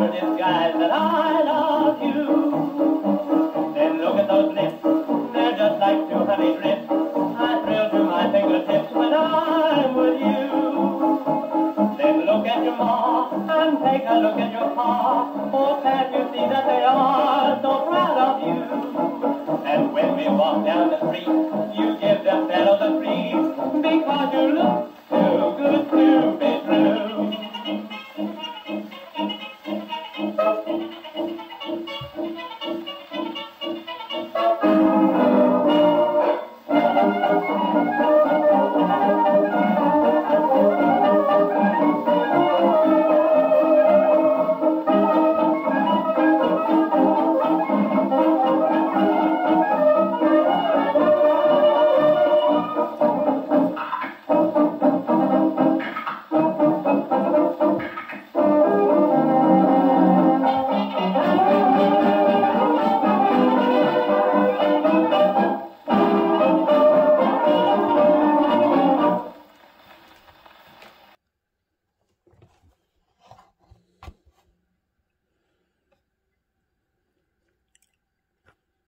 telling disguise that I love you. Then look at those lips, they're just like two honey drips. I thrill to my fingertips when I'm with you. Then look at your ma and take a look at your pa. Oh, can't you see that they are so proud of you? And when we walk down the street, you